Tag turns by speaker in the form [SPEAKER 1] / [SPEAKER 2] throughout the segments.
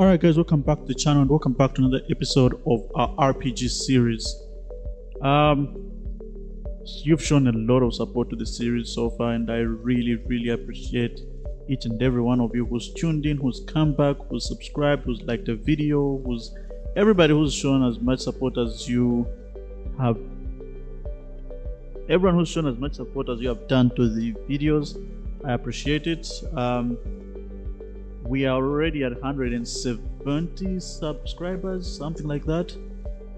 [SPEAKER 1] Alright guys, welcome back to the channel and welcome back to another episode of our RPG series. Um, you've shown a lot of support to the series so far and I really really appreciate each and every one of you who's tuned in, who's come back, who's subscribed, who's liked the video, who's everybody who's shown as much support as you have everyone who's shown as much support as you have done to the videos. I appreciate it. Um, we are already at 170 subscribers something like that.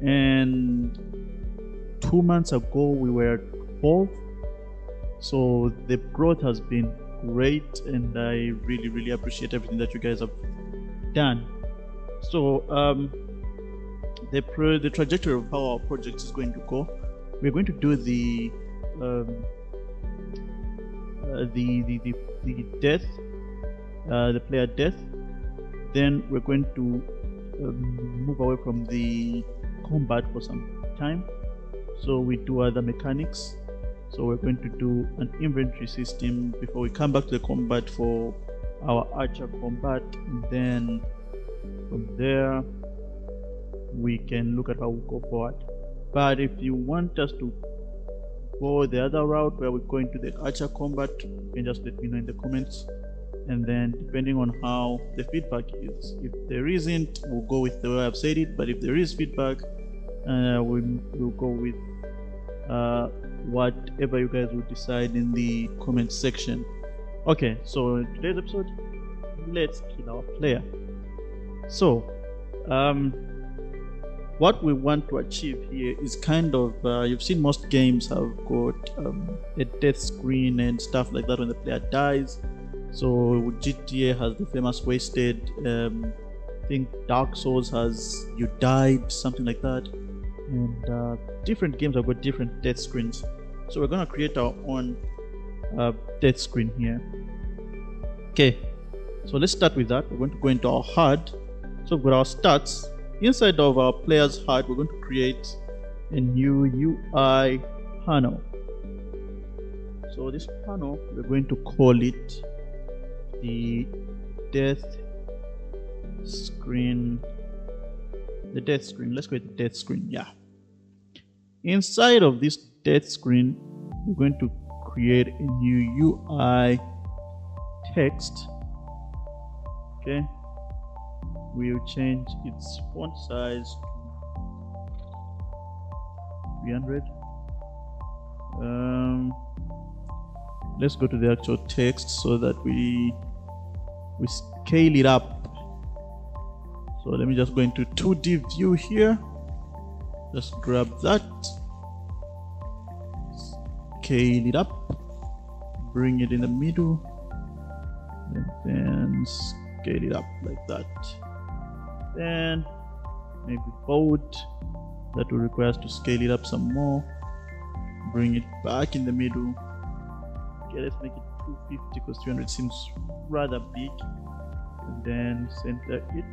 [SPEAKER 1] And two months ago we were at 12 so the growth has been great and i really really appreciate everything that you guys have done. So um the pro- the trajectory of how our project is going to go we're going to do the um, uh, the, the the the death uh, the player death. Then we're going to um, move away from the combat for some time. So we do other mechanics. So we're going to do an inventory system before we come back to the combat for our archer combat. And then from there we can look at how we go forward. But if you want us to go the other route where we're going to the archer combat you can just let me know in the comments and then depending on how the feedback is. If there isn't we'll go with the way i've said it but if there is feedback uh, we, will go with uh, whatever you guys would decide in the comment section. Okay so today's episode let's kill our player. So um, what we want to achieve here is kind of uh, you've seen most games have got um, a death screen and stuff like that when the player dies so GTA has the famous wasted. Um, I think Dark Souls has you died, something like that, and uh, different games have got different death screens. So we're gonna create our own uh, death screen here. Okay, so let's start with that. We're going to go into our HUD. So we've got our stats. Inside of our player's HUD, we're going to create a new UI panel. So this panel, we're going to call it the death screen the death screen let's create the death screen yeah. Inside of this death screen we're going to create a new UI text okay? We'll change its font size to 300 um, let's go to the actual text so that we we scale it up. So let me just go into 2d view here. Just grab that. Scale it up. Bring it in the middle. And then scale it up like that. Then maybe bold that will require us to scale it up some more. Bring it back in the middle. Okay let's make it 250 because 300 seems rather big. And then center it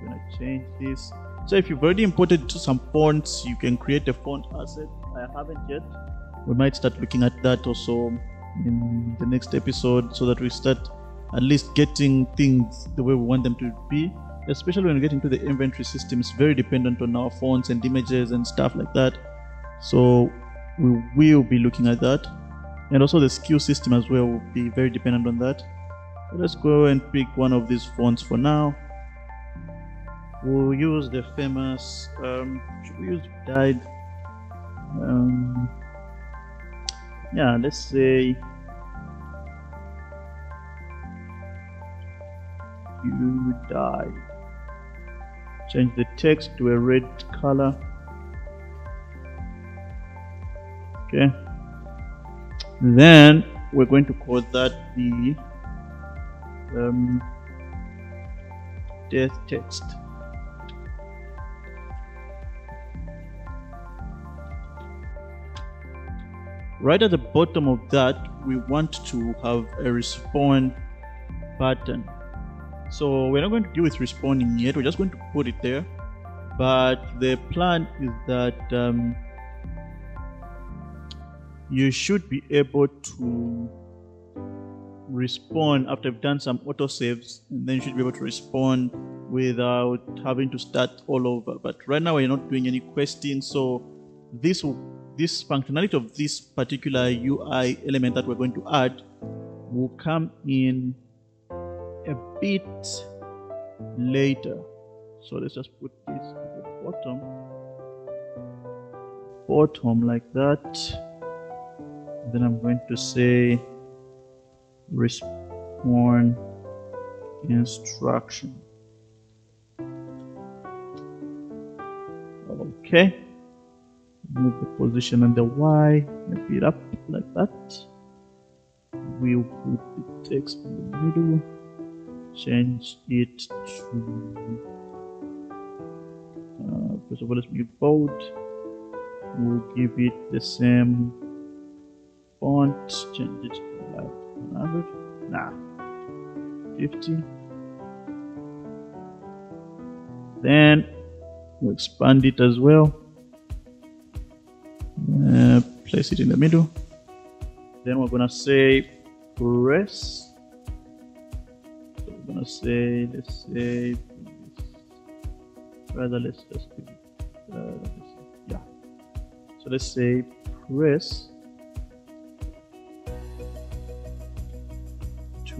[SPEAKER 1] I'm gonna change this. So if you've already imported to some fonts you can create a font asset. I haven't yet. We might start looking at that also in the next episode so that we start at least getting things the way we want them to be. Especially when we get into the inventory system it's very dependent on our fonts and images and stuff like that. So we will be looking at that and also the skill system as well will be very dependent on that. Let's go and pick one of these fonts for now. We'll use the famous um, should we use dyed? Um, yeah let's say you died change the text to a red color. Okay then we're going to call that the um, death text. Right at the bottom of that we want to have a respawn button. So we're not going to deal with respawning yet. We're just going to put it there. But the plan is that um, you should be able to respawn after you've done some autosaves and then you should be able to respawn without having to start all over. But right now we're not doing any questing, so this this functionality of this particular UI element that we're going to add will come in a bit later. So let's just put this at the bottom, bottom like that. Then I'm going to say respawn instruction. Okay. Move the position on the Y, move it up like that. We'll put the text in the middle, change it to, uh, first of all, let's make bold. We'll give it the same font, change it to 100, nah, 50. Then we'll expand it as well. Uh, place it in the middle. Then we're gonna say press. So we're gonna say, let's say, rather let's just it, uh, yeah. So let's say press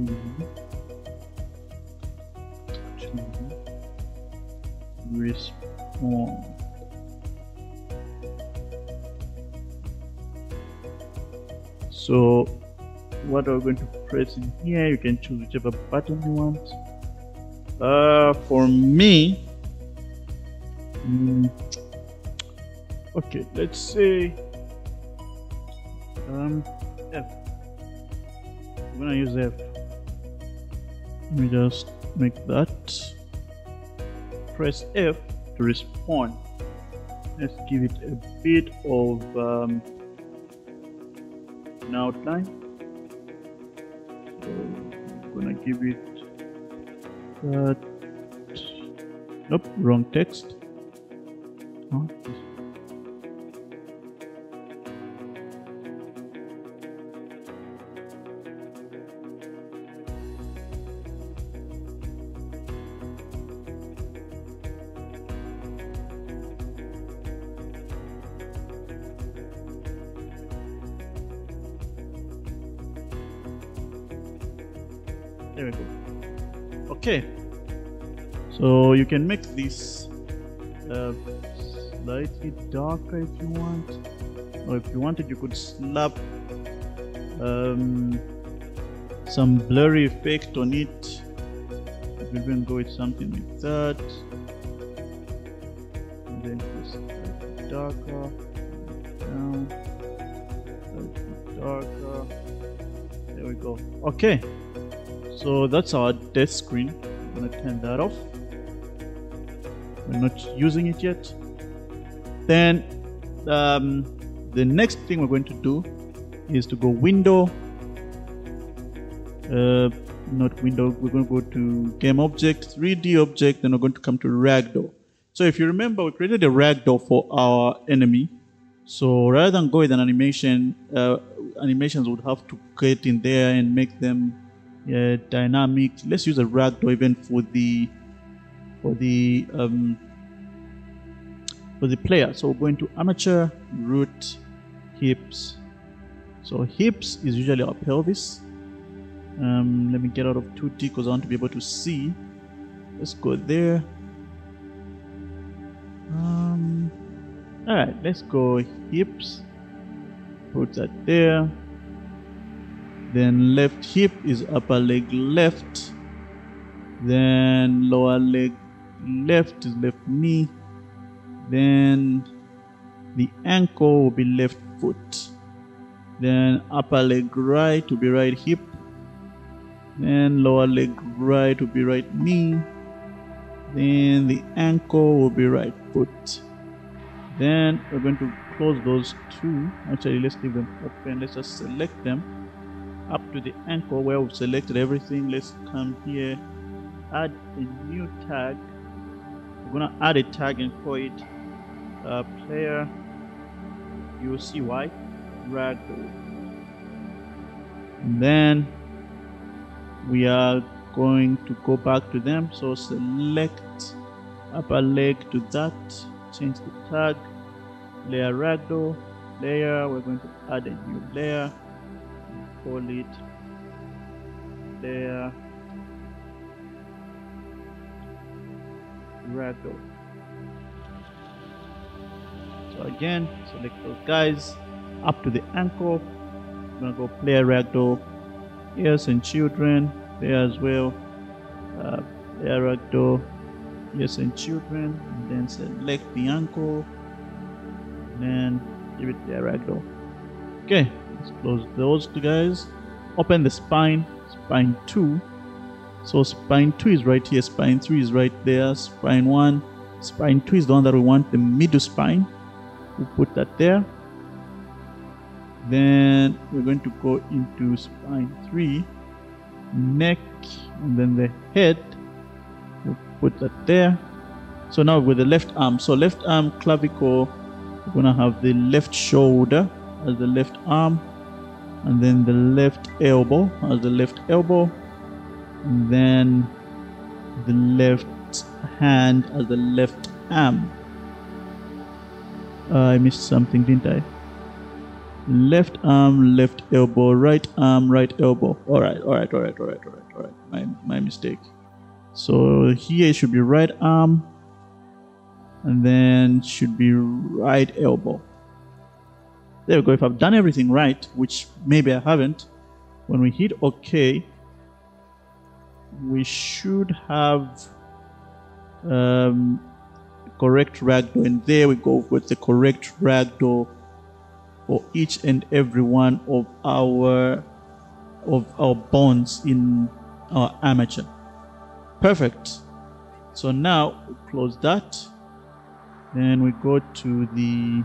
[SPEAKER 1] to respawn. So what are we going to press in here? You can choose whichever button you want. Uh, for me, mm, okay, let's say um, F. I'm gonna use F. Let me just make that. Press F to respawn. Let's give it a bit of um, an outline. So I'm gonna give it that. Nope, wrong text. So you can make this uh, slightly darker if you want, or if you wanted, you could slap um, some blurry effect on it. Could even go with something like that. And then just darker, down, darker. There we go. Okay. So that's our death screen. I'm gonna turn that off. We're not using it yet. Then um, the next thing we're going to do is to go window. Uh, not window. We're going to go to game object, 3D object. Then we're going to come to ragdoll. So if you remember, we created a ragdoll for our enemy. So rather than go with an animation, uh, animations would have to get in there and make them uh, dynamic. Let's use a ragdoll even for the for the um, for the player. So we're going to armature, root, hips. So hips is usually our pelvis. Um, let me get out of 2D because I want to be able to see. Let's go there. Um, all right, let's go hips. Put that there. Then left hip is upper leg left. Then lower leg left is left knee. Then the ankle will be left foot. Then upper leg right will be right hip. Then lower leg right will be right knee. Then the ankle will be right foot. Then we're going to close those two. Actually, let's leave them open. Let's just select them up to the ankle where we've selected everything. Let's come here, add a new tag. We're gonna add a tag and call it uh, player UCY ragdoll. And then we are going to go back to them so select upper leg to that change the tag layer ragdoll layer we're going to add a new layer call it layer ragdoll so again select those guys. Up to the ankle. I'm gonna go player ragdoll. Yes and children. There as well. Uh, player ragdoll. Yes and children. And then select the ankle. And then give it the ragdoll. Okay let's close those two guys. Open the spine. Spine 2 so spine 2 is right here spine 3 is right there spine 1 spine 2 is the one that we want the middle spine. We put that there. Then we're going to go into spine 3 neck and then the head. We'll put that there. So now with the left arm. So left arm clavicle we're gonna have the left shoulder as the left arm and then the left elbow as the left elbow then the left hand as the left arm. Uh, I missed something didn't I? Left arm left elbow right arm right elbow. All right all right all right all right all right all right. My, my mistake. So here it should be right arm and then should be right elbow. There we go. If I've done everything right which maybe I haven't when we hit OK we should have um, correct ragdoll and there we go with the correct ragdoll for each and every one of our of our bonds in our armature perfect. So now close that. Then we go to the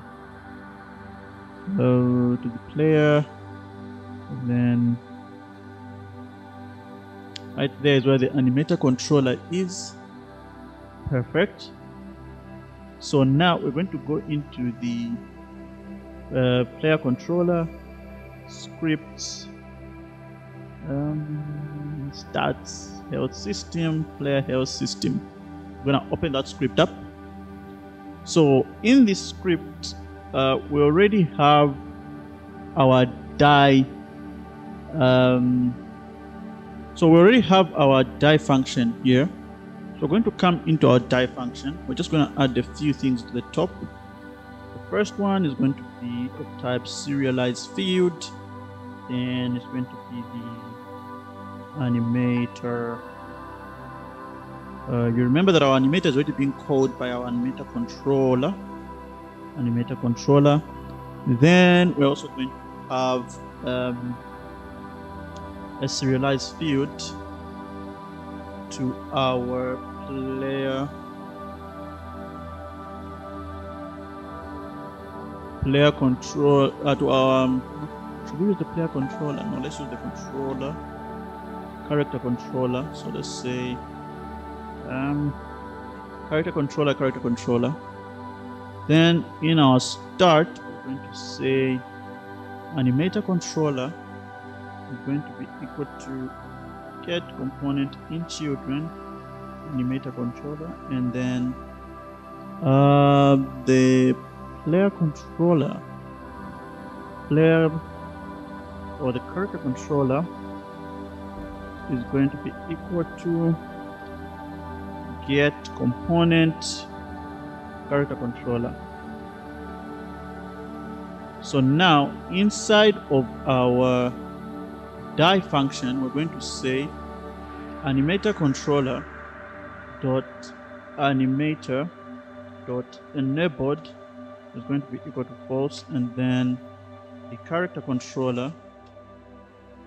[SPEAKER 1] uh, to the player. And then right there is where the animator controller is. Perfect. So now we're going to go into the uh, player controller scripts. Um, stats health system player health system. We're gonna open that script up. So in this script uh, we already have our die um, so we already have our die function here. So we're going to come into our die function. We're just going to add a few things to the top. The first one is going to be of type serialized field. Then it's going to be the animator. Uh, you remember that our animator is already being called by our animator controller. Animator controller. Then we're also going to have um, a serialized field to our player player control uh, to our um, should we use the player controller? No let's use the controller character controller so let's say um, character controller character controller. Then in our start we're going to say animator controller is going to be equal to get component in children animator controller and then uh, the player controller player or the character controller is going to be equal to get component character controller. So now inside of our die function we're going to say animator controller dot animator dot enabled is going to be equal to false and then the character controller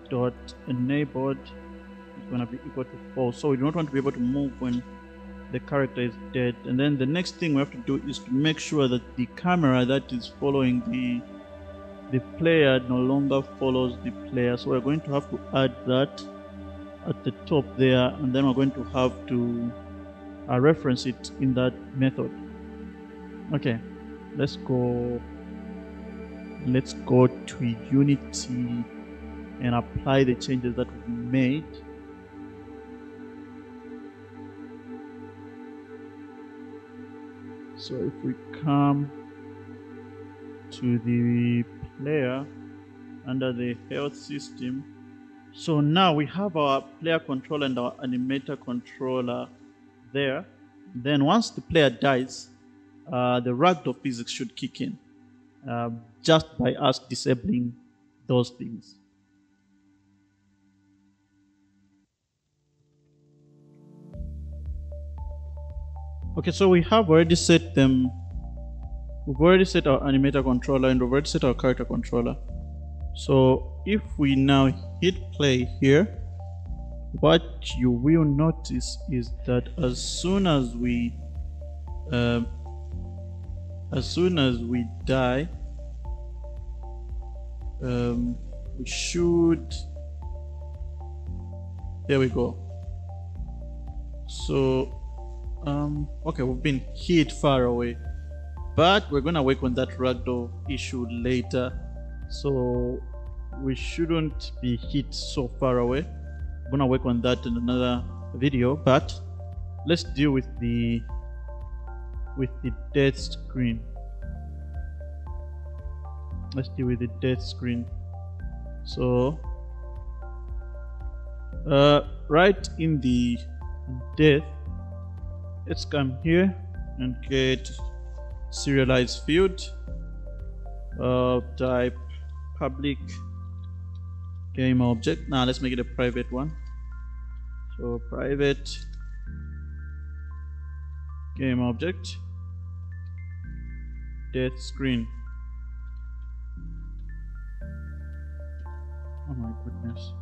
[SPEAKER 1] dot enabled is going to be equal to false. So we do not want to be able to move when the character is dead. And then the next thing we have to do is to make sure that the camera that is following the the player no longer follows the player. So we're going to have to add that at the top there and then we're going to have to uh, reference it in that method. Okay, let's go let's go to Unity and apply the changes that we made. So if we come to the player under the health system so now we have our player controller and our animator controller there then once the player dies uh, the ragdoll physics should kick in uh, just by us disabling those things Okay, so we have already set them. We've already set our animator controller and we've already set our character controller. So if we now hit play here, what you will notice is that as soon as we uh, as soon as we die um, we should there we go so um, okay, we've been hit far away, but we're gonna work on that ragdoll issue later. So we shouldn't be hit so far away. I'm gonna work on that in another video, but let's deal with the with the death screen. Let's deal with the death screen. So uh, right in the death let's come here and get serialized field of uh, type public game object. Now let's make it a private one. So private game object. Death screen. Oh my goodness.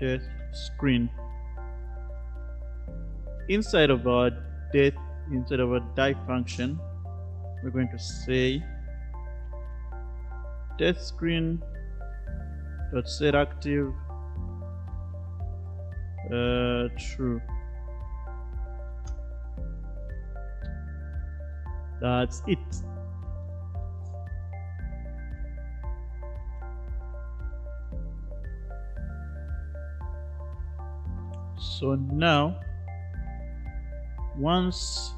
[SPEAKER 1] Death screen. Inside of our death inside of a die function we're going to say test screen dot set active uh, true. That's it. So now once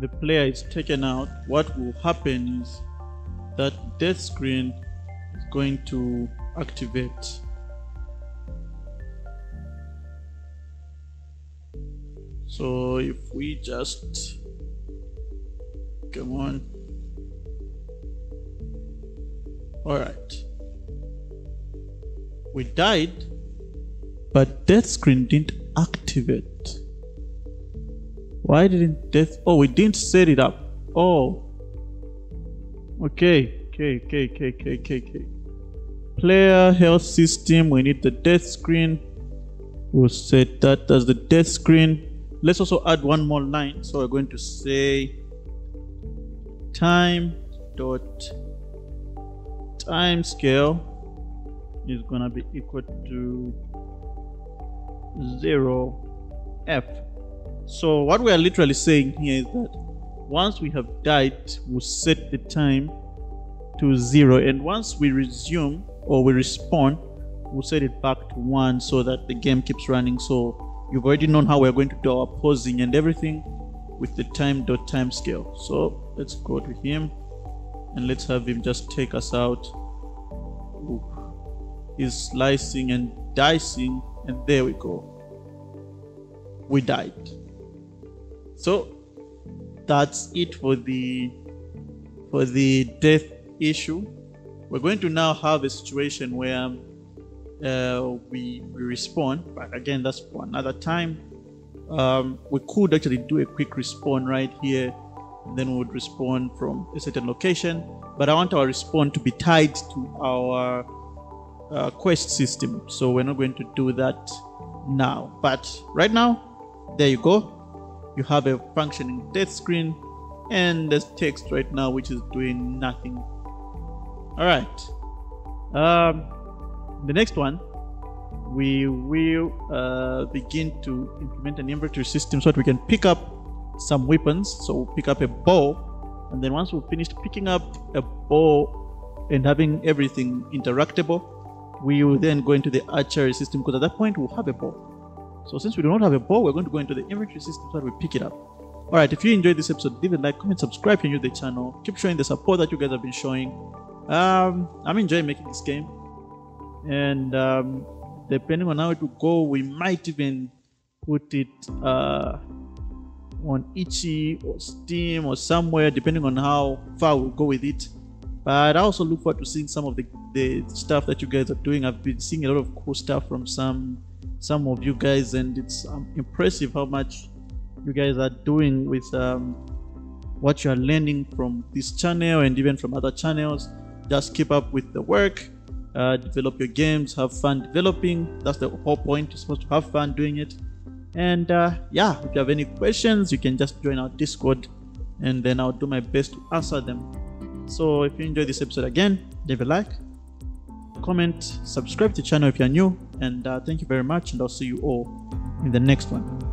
[SPEAKER 1] the player is taken out, what will happen is that death screen is going to activate. So if we just come on. All right. We died, but death screen didn't activate. Why didn't death? Oh, we didn't set it up. Oh. Okay. Okay. Okay. Okay. Okay. Okay. Okay. Player health system. We need the death screen. We'll set that as the death screen. Let's also add one more line. So we're going to say time dot time scale is gonna be equal to zero f so what we are literally saying here is that once we have died, we'll set the time to zero. And once we resume or we respawn, we'll set it back to one so that the game keeps running. So you've already known how we're going to do our pausing and everything with the time dot time scale. So let's go to him and let's have him just take us out. Ooh. He's slicing and dicing, and there we go. We died. So that's it for the for the death issue. We're going to now have a situation where uh, we, we respawn, but again, that's for another time. Um, we could actually do a quick respawn right here, and then we would respawn from a certain location. But I want our respawn to be tied to our uh, quest system, so we're not going to do that now. But right now, there you go you have a functioning death screen and there's text right now which is doing nothing. All right um, the next one we will uh, begin to implement an inventory system so that we can pick up some weapons. So we'll pick up a bow and then once we've finished picking up a bow and having everything interactable we will then go into the archery system because at that point we'll have a bow so since we do not have a bow, we're going to go into the inventory system so that we pick it up. All right, if you enjoyed this episode, leave a like, comment, subscribe if you're new to the channel. Keep showing the support that you guys have been showing. Um, I'm enjoying making this game, and um, depending on how it will go, we might even put it uh, on Itchy or Steam or somewhere, depending on how far we'll go with it. But I also look forward to seeing some of the, the stuff that you guys are doing. I've been seeing a lot of cool stuff from some some of you guys, and it's um, impressive how much you guys are doing with um, what you are learning from this channel and even from other channels. Just keep up with the work, uh, develop your games, have fun developing. That's the whole point. You're supposed to have fun doing it. And uh, yeah, if you have any questions, you can just join our Discord and then I'll do my best to answer them. So if you enjoyed this episode again, leave a like, comment, subscribe to the channel if you're new, and uh, thank you very much, and I'll see you all in the next one.